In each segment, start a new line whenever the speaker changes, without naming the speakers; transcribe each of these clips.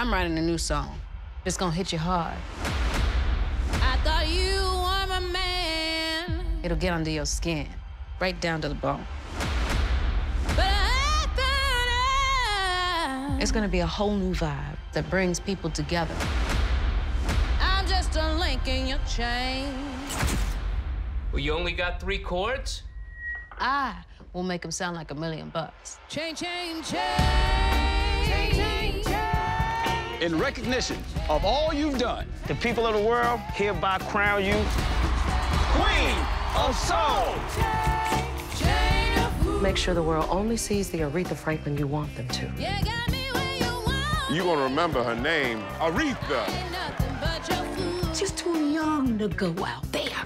I'm writing a new song. It's gonna hit you hard.
I thought you were my man.
It'll get under your skin, right down to the bone.
But I thought I,
It's gonna be a whole new vibe that brings people together.
I'm just a link in your chain.
Well, you only got three chords?
I will make them sound like a million bucks.
Chain, chain, chain. Chain, chain, chain.
In recognition of all you've done,
The people of the world hereby crown you
Queen of Soul.
Chain of food.
Make sure the world only sees the Aretha Franklin you want them to.
Yeah, got me where you want.
You're gonna remember her name, Aretha.
Ain't nothing but your food.
She's too young to go out there.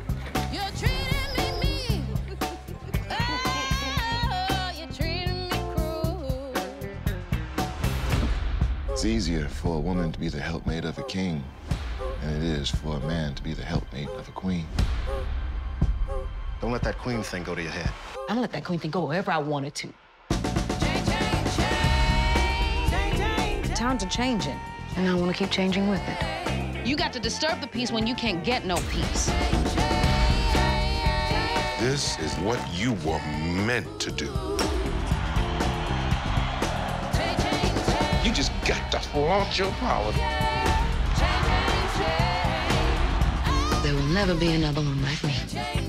It's easier for a woman to be the helpmate of a king than it is for a man to be the helpmate of a queen.
Don't let that queen thing go to your head.
I'm gonna let that queen thing go wherever I want it to. Times are changing, and I wanna keep changing with it. You got to disturb the peace when you can't get no peace.
This is what you were meant to do. Flaunt your power.
There will never be another one like me.